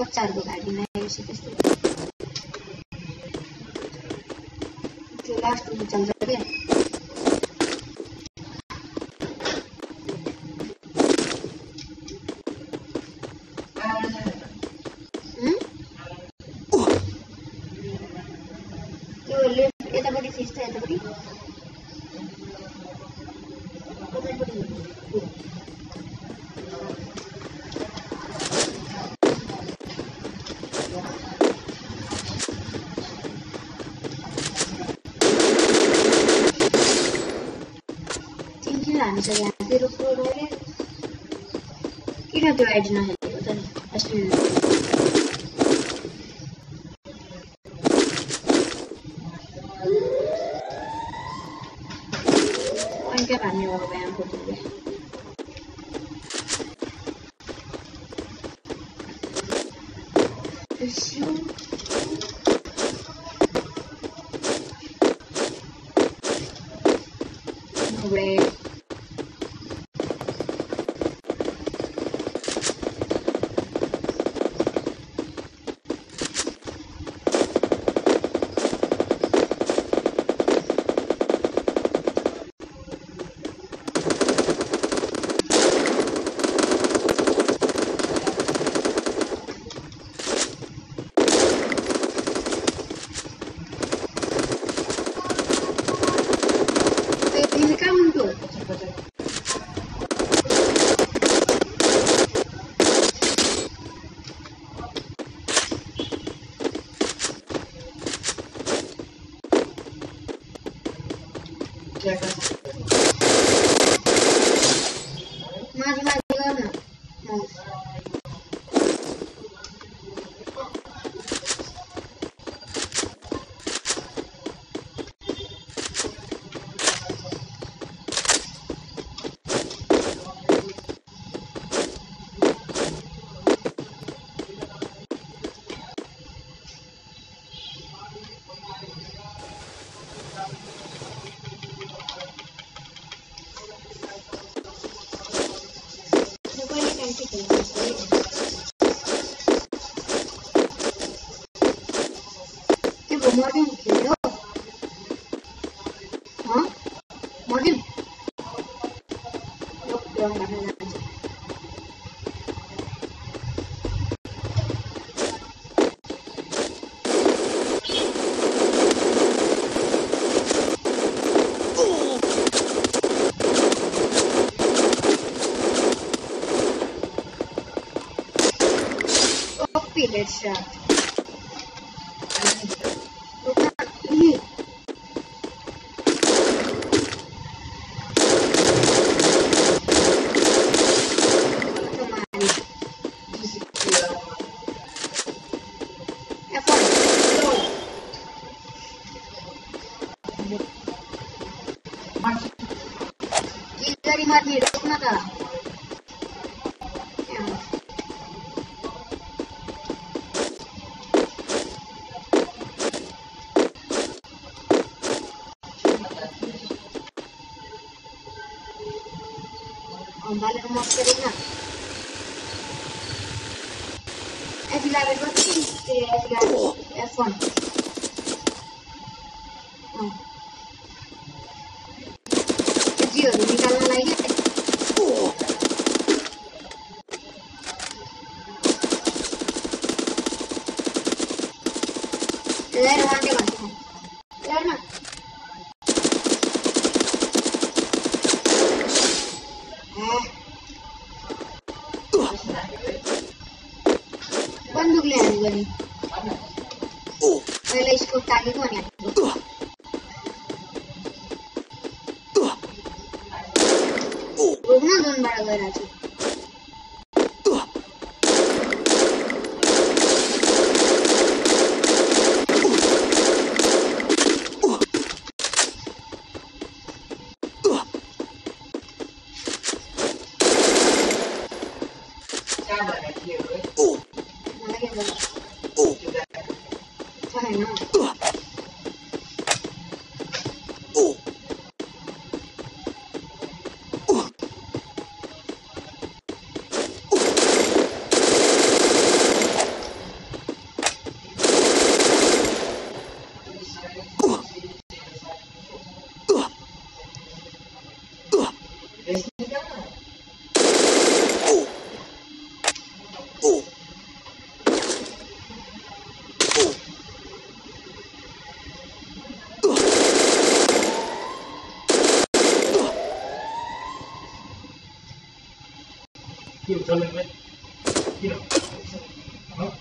बच्चाहरूको गाडी नआएपछि त्यस्तो लास्ट चल्छ क्या हुँ? किन त्यो आइडी नखेलेको त नि अस्ति अनि क्या भन्ने हो बिहान फोटोले Gracias. Morgan. Nope, they don't have any answer. Oh, headshot. Om balik ke motor na. Eh, sila berarti eh, sila F1. Bulmadım ben böyle. building it, you know, oh,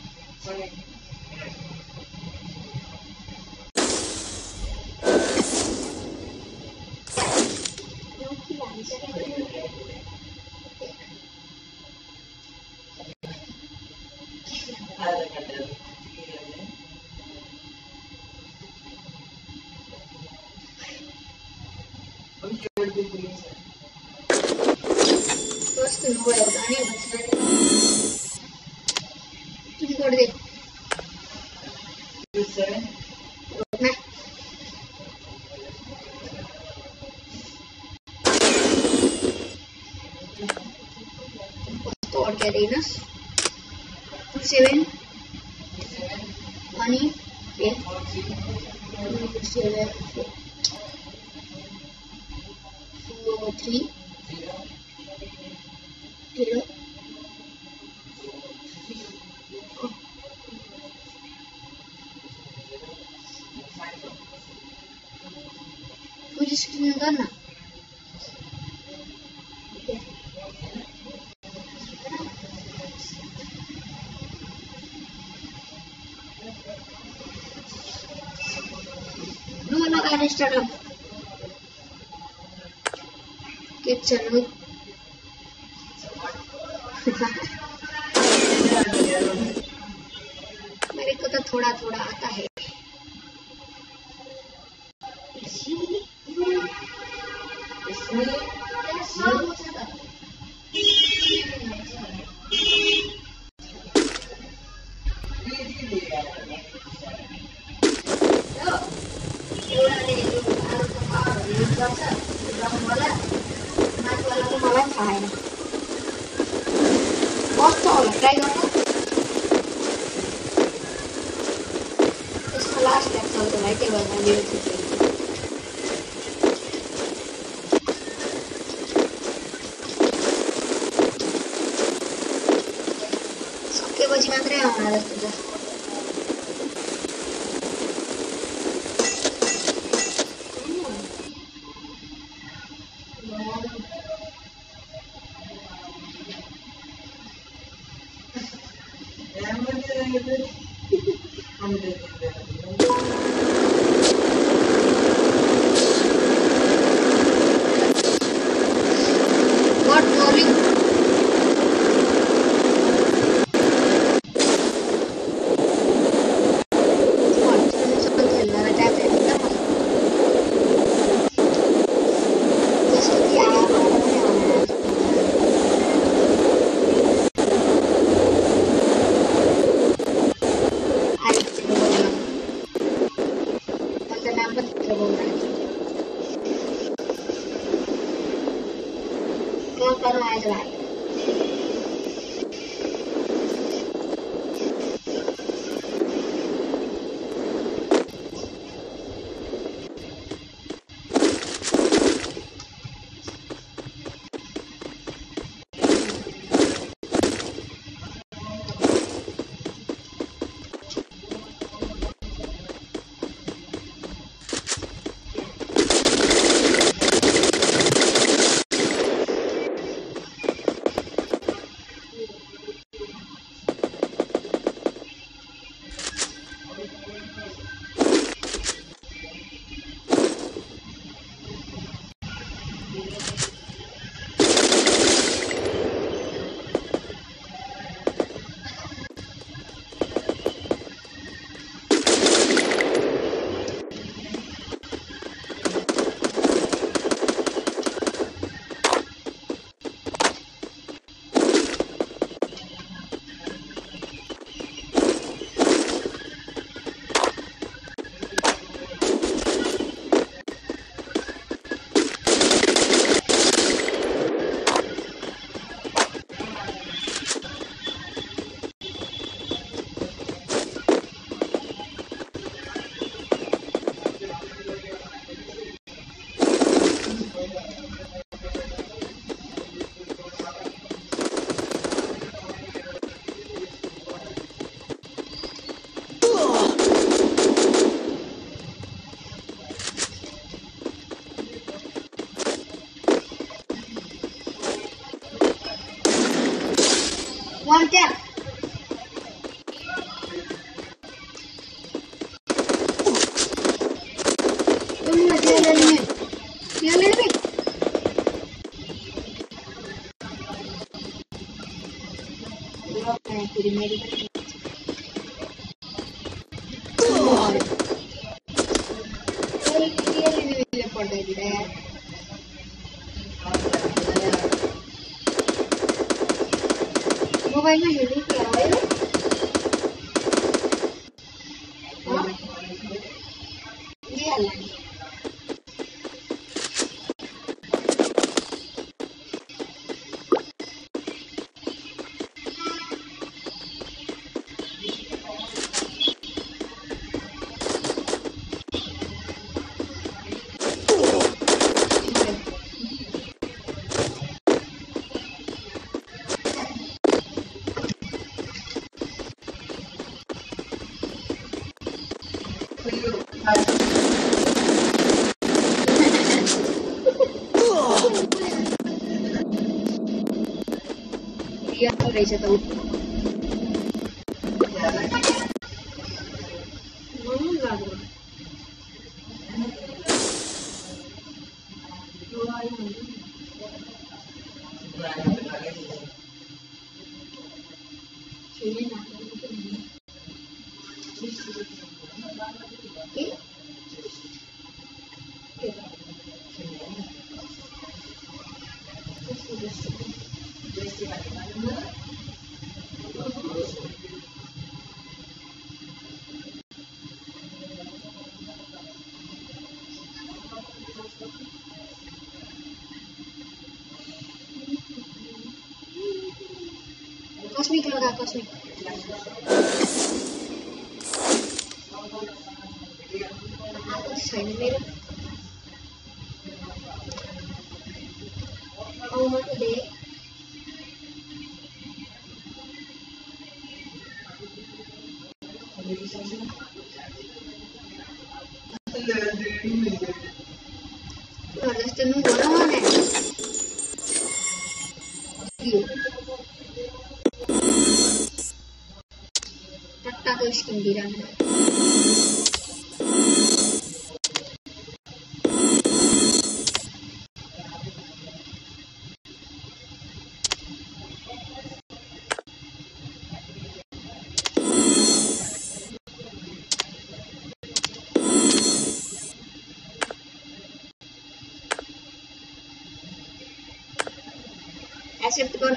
First and wait. तोड़ के देना? Seven four three zero पूरी screen करना startup के चलो। मेरे को तो थोड़ा थोड़ा आता है। इसमें வருகிறது கொண்டிருக்கின்றது കുരുമുളക് Iya, udah bisa tahu. Cosmic लगा कॉस्मिक साइन मेरा excepto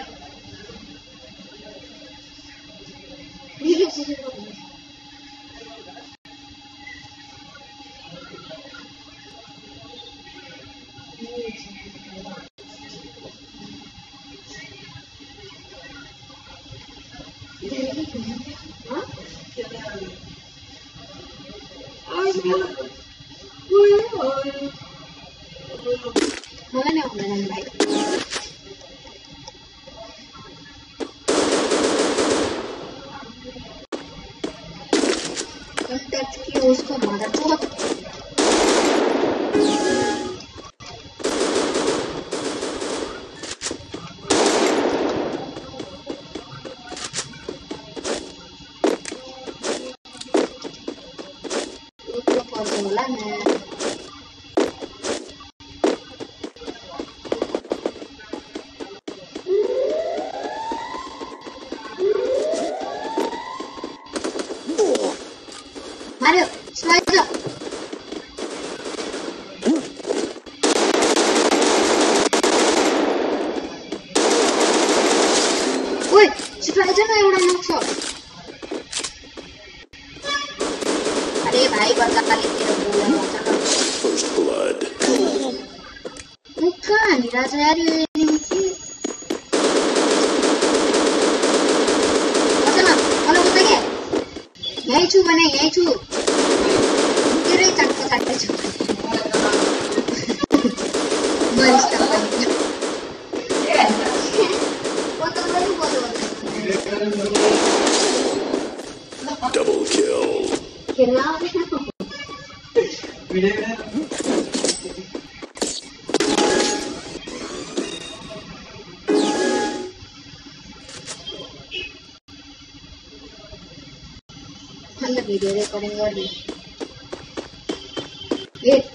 好了没 धेरै कमाउने एक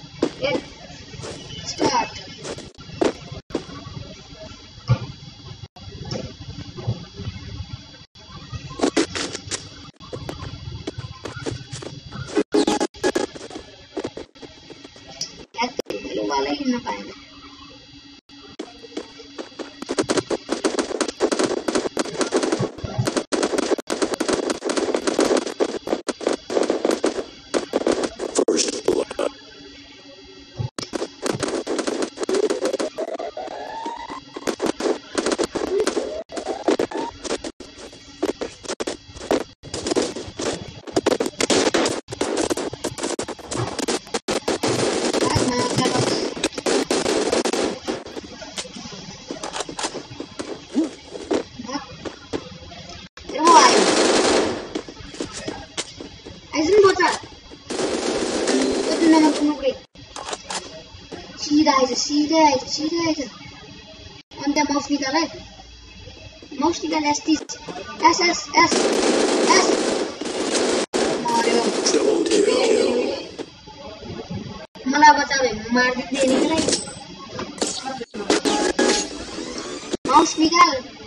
Vamos, Miguel.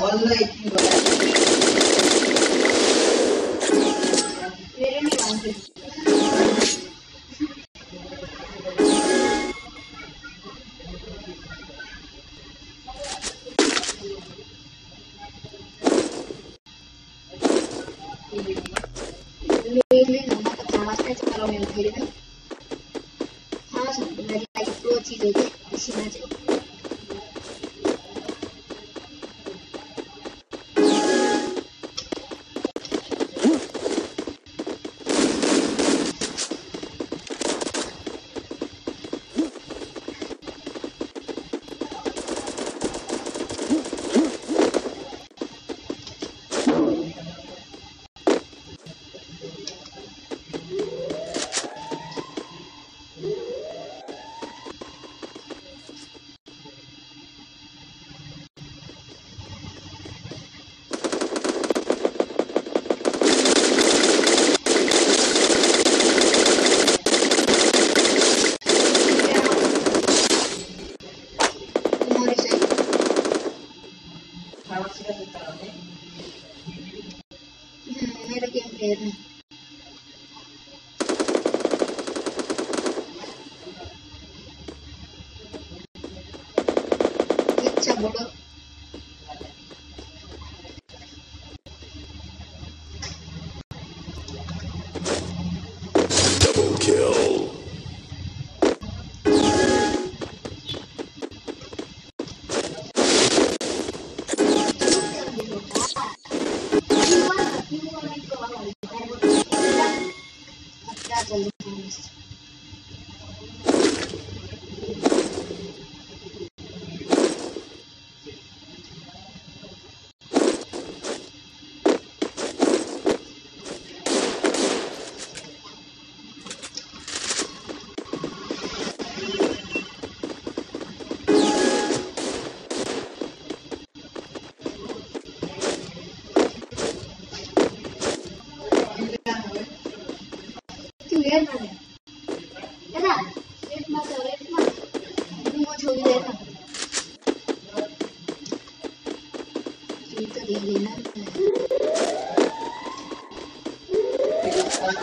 원래 있는 거예요.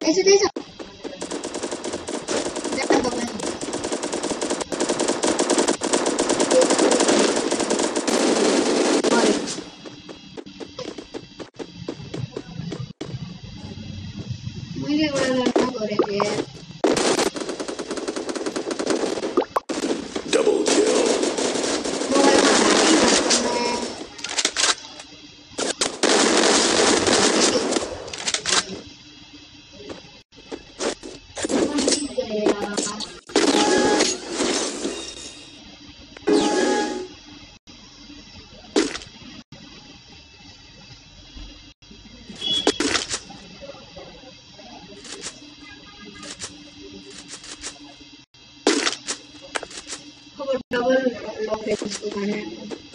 Desde o double lock luck त्यसको कारण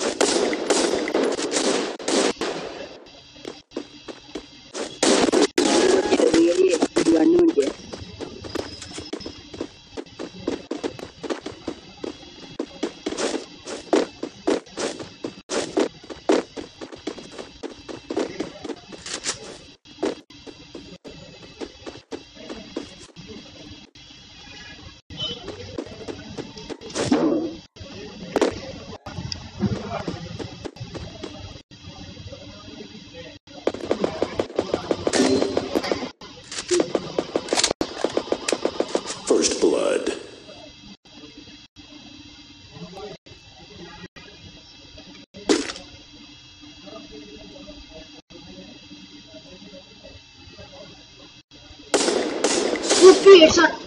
我闭上。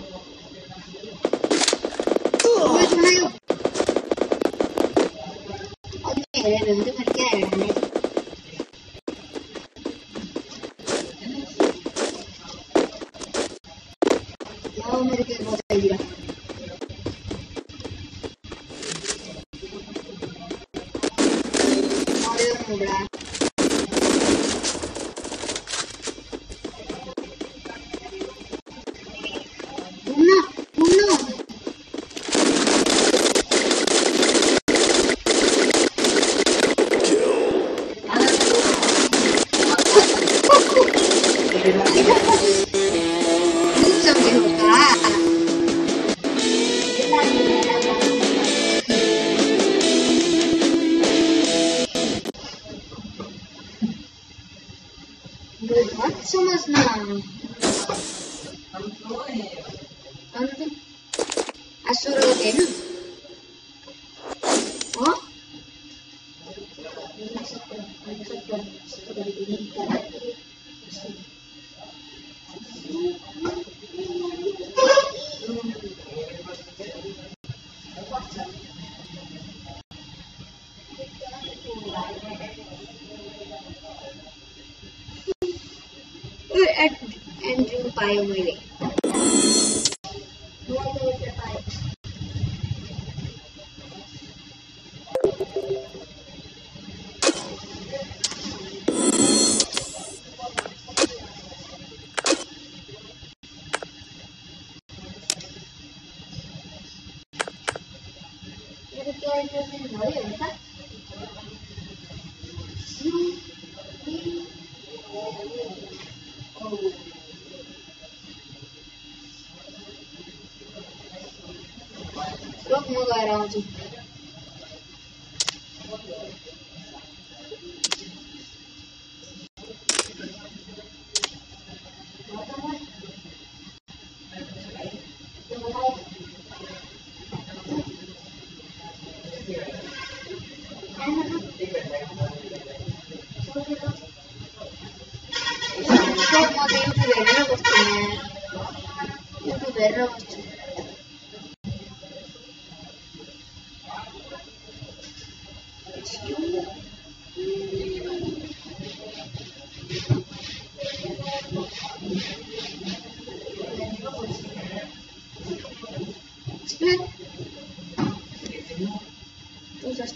Buat sama senang. Anu Asura kan? Oh? 숫자를 표시는 뭐예요, 여기서? G, D, O. 그렇게 해가요, 지금.